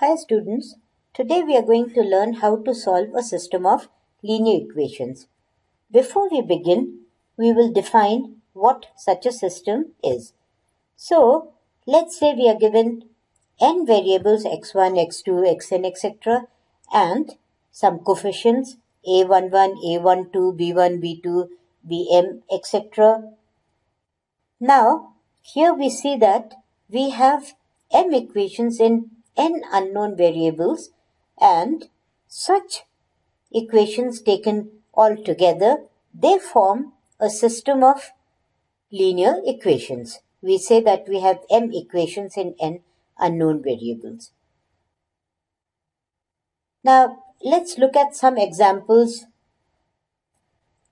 Hi students, today we are going to learn how to solve a system of linear equations. Before we begin, we will define what such a system is. So, let's say we are given n variables x1, x2, xn, etc. and some coefficients a11, a12, b1, b2, bm, etc. Now, here we see that we have m equations in n unknown variables and such equations taken all together, they form a system of linear equations. We say that we have m equations in n unknown variables. Now, let's look at some examples.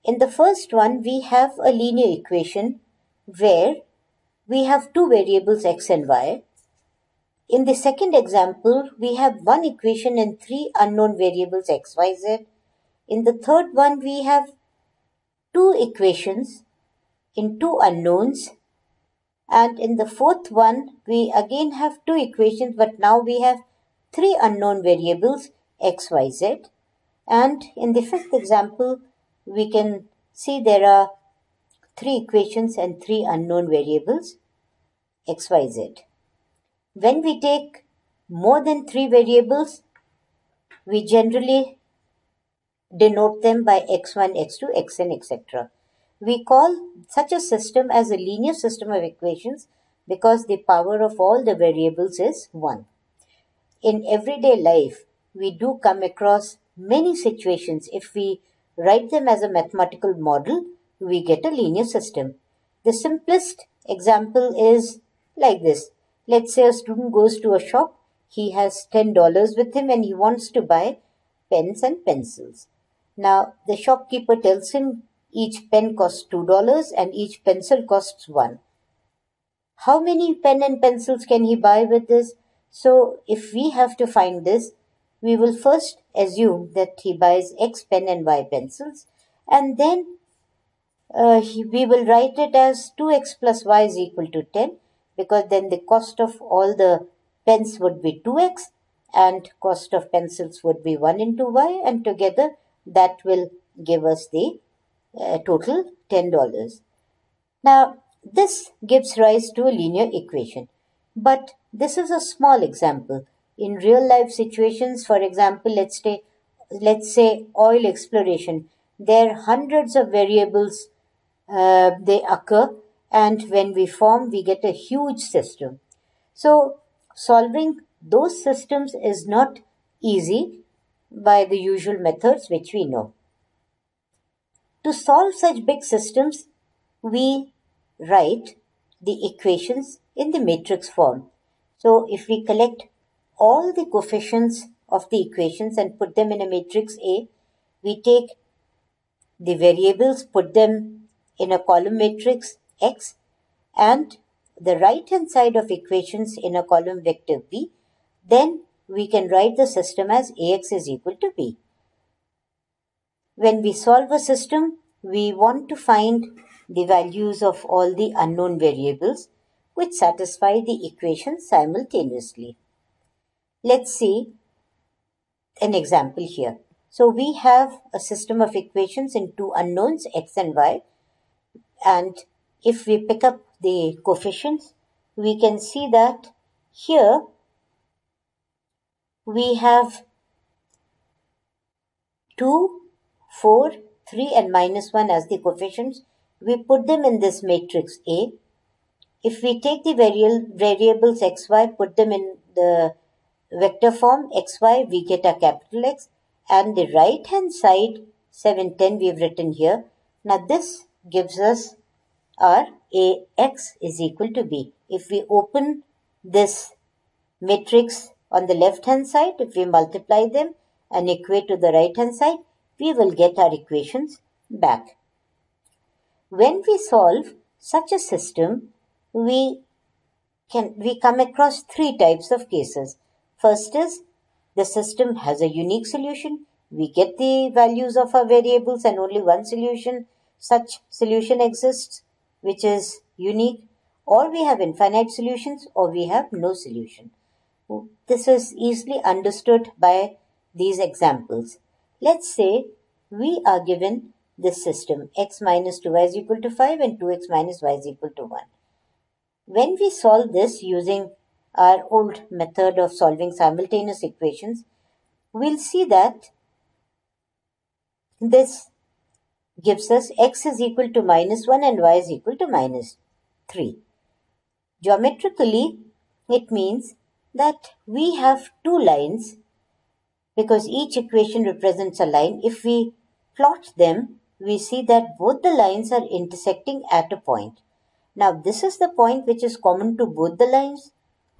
In the first one, we have a linear equation where we have two variables x and y. In the second example, we have one equation and three unknown variables x, y, z. In the third one, we have two equations in two unknowns. And in the fourth one, we again have two equations, but now we have three unknown variables x, y, z. And in the fifth example, we can see there are three equations and three unknown variables x, y, z. When we take more than three variables, we generally denote them by x1, x2, xn, etc. We call such a system as a linear system of equations because the power of all the variables is 1. In everyday life, we do come across many situations. If we write them as a mathematical model, we get a linear system. The simplest example is like this. Let's say a student goes to a shop, he has $10 with him and he wants to buy pens and pencils. Now, the shopkeeper tells him each pen costs $2 and each pencil costs 1. How many pen and pencils can he buy with this? So, if we have to find this, we will first assume that he buys X pen and Y pencils and then uh, we will write it as 2x plus y is equal to 10 because then the cost of all the pens would be 2x and cost of pencils would be 1 into y and together that will give us the uh, total $10. Now, this gives rise to a linear equation. But this is a small example. In real life situations, for example, let's say, let's say oil exploration, there are hundreds of variables uh, they occur and when we form we get a huge system. So solving those systems is not easy by the usual methods which we know. To solve such big systems we write the equations in the matrix form. So if we collect all the coefficients of the equations and put them in a matrix A, we take the variables, put them in a column matrix x and the right hand side of equations in a column vector b, then we can write the system as ax is equal to b. When we solve a system, we want to find the values of all the unknown variables which satisfy the equation simultaneously. Let's see an example here. So we have a system of equations in two unknowns x and y and if we pick up the coefficients, we can see that here we have 2, 4, 3 and minus 1 as the coefficients. We put them in this matrix A. If we take the variables xy, put them in the vector form xy, we get a capital X. And the right hand side, 7, 10 we have written here. Now this gives us our AX is equal to B. If we open this matrix on the left hand side, if we multiply them and equate to the right hand side, we will get our equations back. When we solve such a system, we can we come across three types of cases. First is the system has a unique solution. We get the values of our variables and only one solution. Such solution exists which is unique or we have infinite solutions or we have no solution. This is easily understood by these examples. Let's say we are given this system x minus 2y is equal to 5 and 2x minus y is equal to 1. When we solve this using our old method of solving simultaneous equations, we'll see that this gives us x is equal to minus 1 and y is equal to minus 3. Geometrically, it means that we have two lines because each equation represents a line. If we plot them, we see that both the lines are intersecting at a point. Now, this is the point which is common to both the lines,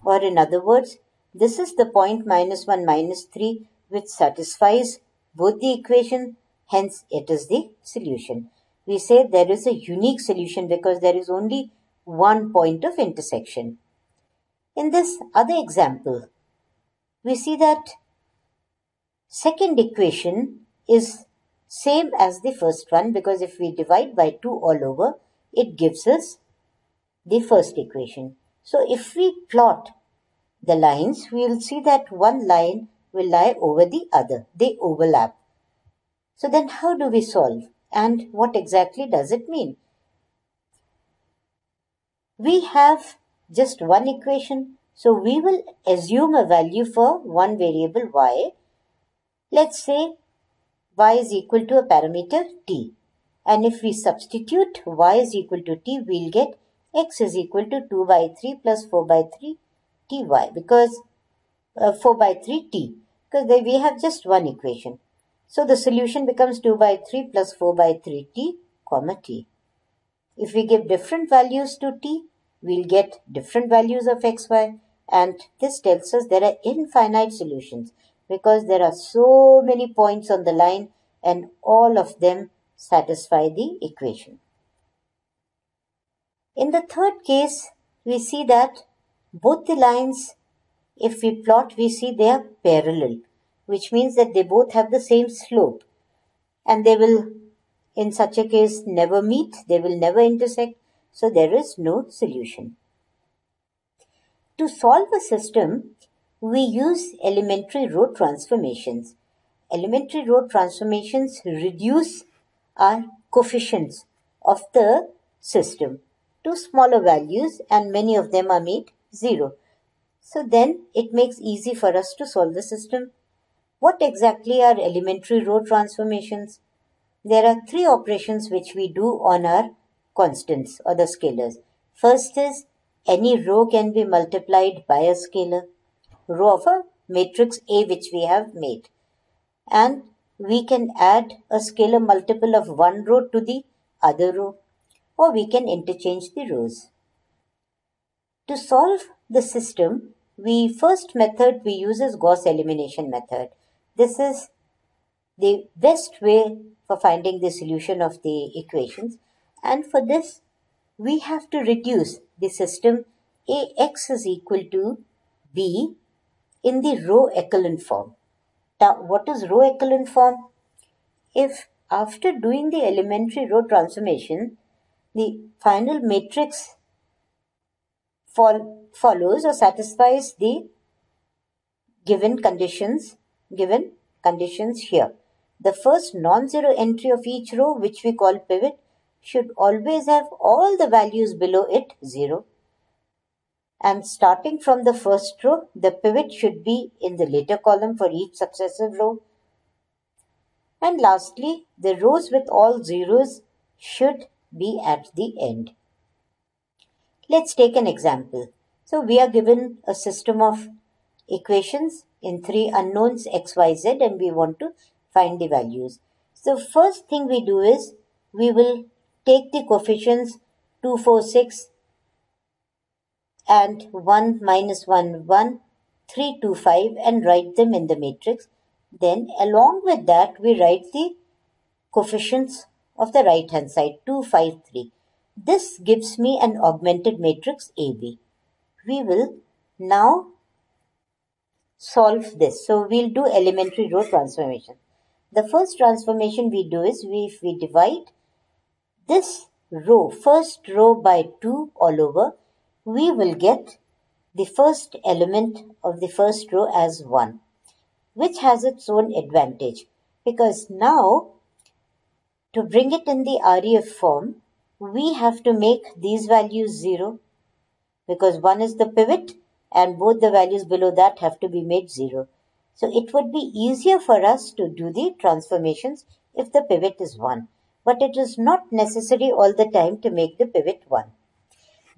or in other words, this is the point minus 1 minus 3 which satisfies both the equation, hence it is the solution. We say there is a unique solution because there is only one point of intersection. In this other example, we see that second equation is same as the first one because if we divide by 2 all over, it gives us the first equation. So if we plot the lines, we will see that one line will lie over the other. They overlap. So then how do we solve? And what exactly does it mean? We have just one equation. So we will assume a value for one variable y. Let's say y is equal to a parameter t. And if we substitute y is equal to t, we'll get x is equal to 2 by 3 plus 4 by 3 ty because uh, 4 by 3 t because we have just one equation. So the solution becomes 2 by 3 plus 4 by 3 t comma t. If we give different values to t, we'll get different values of xy and this tells us there are infinite solutions because there are so many points on the line and all of them satisfy the equation. In the third case, we see that both the lines, if we plot, we see they are parallel, which means that they both have the same slope and they will, in such a case, never meet, they will never intersect, so there is no solution. To solve a system, we use elementary row transformations. Elementary row transformations reduce our coefficients of the system to smaller values and many of them are made 0. So then it makes easy for us to solve the system. What exactly are elementary row transformations? There are three operations which we do on our constants or the scalars. First is any row can be multiplied by a scalar, row of a matrix A which we have made. And we can add a scalar multiple of one row to the other row or we can interchange the rows. To solve the system, we first method we use is Gauss elimination method. This is the best way for finding the solution of the equations and for this we have to reduce the system ax is equal to b in the row echelon form. Now what is row echelon form? If after doing the elementary row transformation the final matrix follows or satisfies the given conditions given conditions here. The first non-zero entry of each row which we call pivot should always have all the values below it 0 and starting from the first row the pivot should be in the later column for each successive row and lastly the rows with all zeros should be at the end. Let's take an example. So we are given a system of equations in three unknowns x, y, z and we want to find the values. So first thing we do is we will take the coefficients 2, 4, 6 and 1, minus 1, 1, 3, 2, 5 and write them in the matrix. Then along with that we write the coefficients of the right hand side 253. This gives me an augmented matrix AB. We will now solve this. So we'll do elementary row transformation. The first transformation we do is we, if we divide this row, first row by 2 all over, we will get the first element of the first row as 1, which has its own advantage because now to bring it in the REF form, we have to make these values 0 because 1 is the pivot and both the values below that have to be made 0. So it would be easier for us to do the transformations if the pivot is 1. But it is not necessary all the time to make the pivot 1.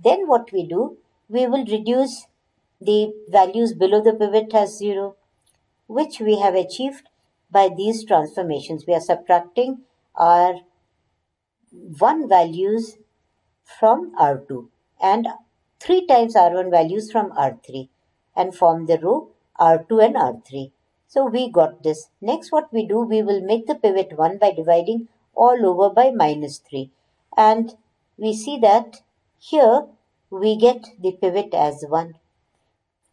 Then what we do, we will reduce the values below the pivot as 0, which we have achieved by these transformations. We are subtracting our 1 values from R2 and 3 times R1 values from R3 and form the row R2 and R3. So we got this. Next what we do, we will make the pivot 1 by dividing all over by minus 3. And we see that here we get the pivot as 1.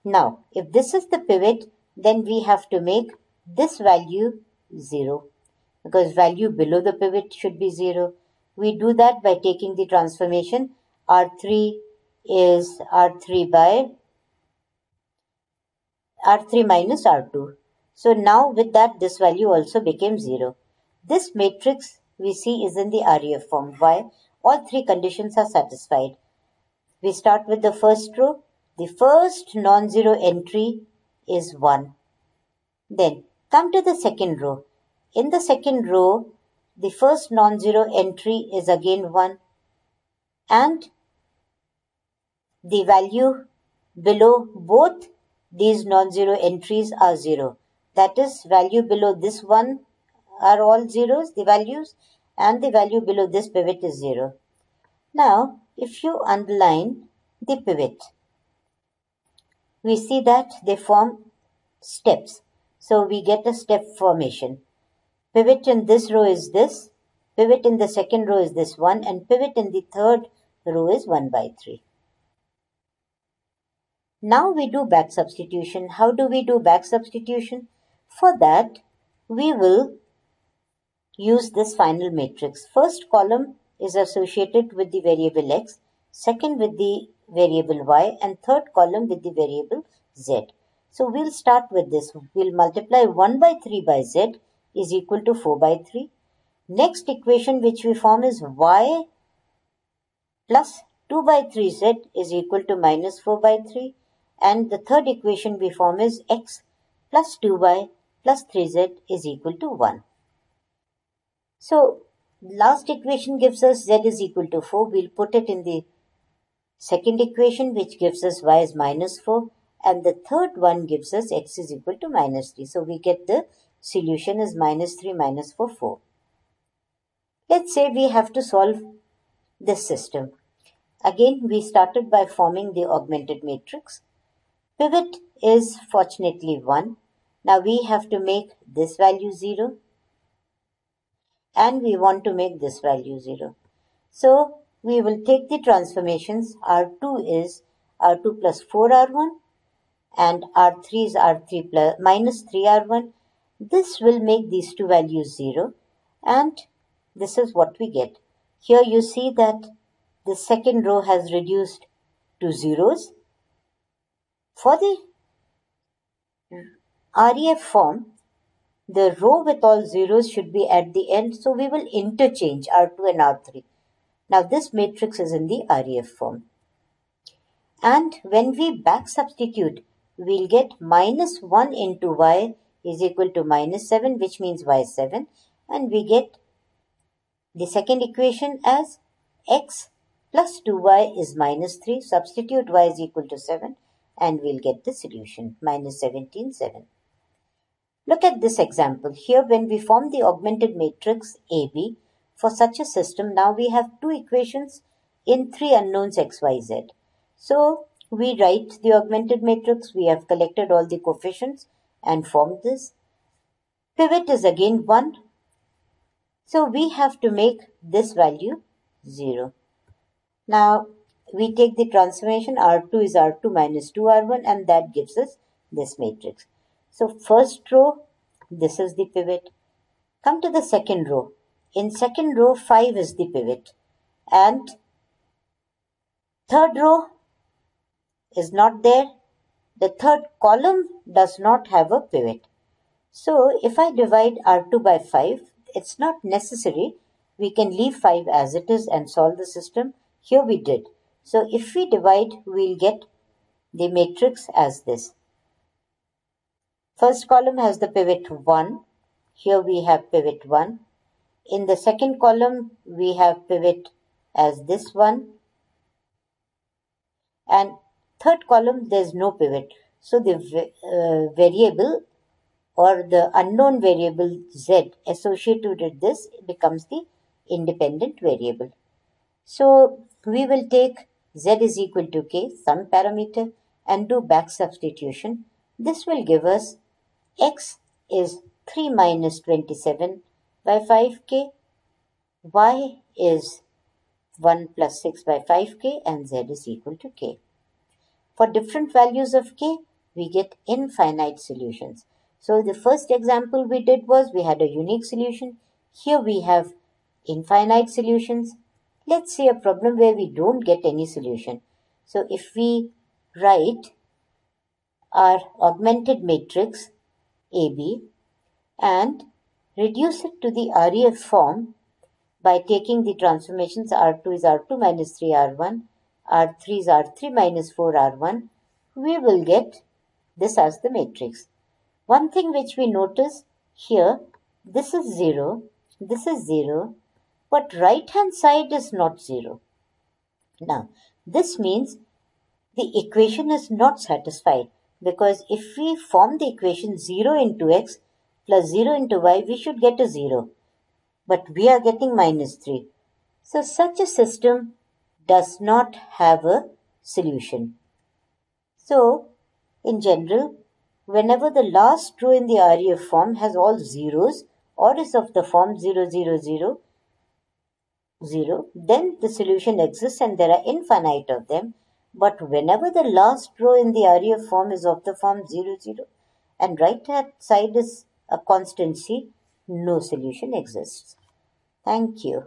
Now, if this is the pivot, then we have to make this value 0 because value below the pivot should be 0. We do that by taking the transformation R3 is R3 by R3 minus R2. So now with that this value also became 0. This matrix we see is in the REF form. Why? All three conditions are satisfied. We start with the first row. The first non-zero entry is 1. Then come to the second row. In the second row, the first non-zero entry is again 1 and the value below both these non-zero entries are 0. That is value below this one are all zeros, the values, and the value below this pivot is 0. Now, if you underline the pivot, we see that they form steps. So we get a step formation. Pivot in this row is this, pivot in the second row is this one, and pivot in the third row is 1 by 3. Now we do back substitution. How do we do back substitution? For that, we will use this final matrix. First column is associated with the variable x, second with the variable y, and third column with the variable z. So we'll start with this. We'll multiply 1 by 3 by z is equal to 4 by 3. Next equation which we form is y plus 2 by 3z is equal to minus 4 by 3 and the third equation we form is x plus 2y plus 3z is equal to 1. So last equation gives us z is equal to 4. We'll put it in the second equation which gives us y is minus 4 and the third one gives us x is equal to minus 3. So we get the solution is minus 3 minus 4 4. Let's say we have to solve this system. Again we started by forming the augmented matrix Pivot is fortunately 1. Now we have to make this value 0 and we want to make this value 0. So we will take the transformations. R2 is R2 plus 4R1 and R3 is R3 plus minus 3R1. This will make these two values 0 and this is what we get. Here you see that the second row has reduced to zeros for the uh, REF form, the row with all zeros should be at the end, so we will interchange R2 and R3. Now this matrix is in the REF form. And when we back substitute, we'll get minus 1 into y is equal to minus 7, which means y is 7. And we get the second equation as x plus 2y is minus 3. Substitute y is equal to 7 and we'll get the solution minus 17 7. Look at this example. Here when we form the augmented matrix AB for such a system now we have two equations in three unknowns x, y, z. So we write the augmented matrix. We have collected all the coefficients and formed this. Pivot is again 1. So we have to make this value 0. Now we take the transformation R2 is R2 minus 2R1 and that gives us this matrix. So first row, this is the pivot. Come to the second row. In second row, 5 is the pivot. And third row, is not there. The third column does not have a pivot. So if I divide R2 by 5, it's not necessary. We can leave 5 as it is and solve the system. Here we did. So if we divide, we'll get the matrix as this. First column has the pivot 1. Here we have pivot 1. In the second column, we have pivot as this one. And third column, there's no pivot. So the uh, variable or the unknown variable z associated with this becomes the independent variable. So we will take z is equal to k, some parameter, and do back substitution. This will give us x is 3 minus 27 by 5k, y is 1 plus 6 by 5k, and z is equal to k. For different values of k, we get infinite solutions. So the first example we did was we had a unique solution. Here we have infinite solutions. Let's say a problem where we don't get any solution. So if we write our augmented matrix AB and reduce it to the REF form by taking the transformations R2 is R2 minus 3R1, R3 is R3 minus 4R1, we will get this as the matrix. One thing which we notice here, this is 0, this is 0, but right hand side is not 0. Now, this means the equation is not satisfied because if we form the equation 0 into x plus 0 into y, we should get a 0. But we are getting minus 3. So such a system does not have a solution. So, in general, whenever the last row in the REF form has all zeros or is of the form 0, 0, 0, 0, then the solution exists and there are infinite of them but whenever the last row in the REF form is of the form 0, 0 and right hand side is a constancy, no solution exists. Thank you.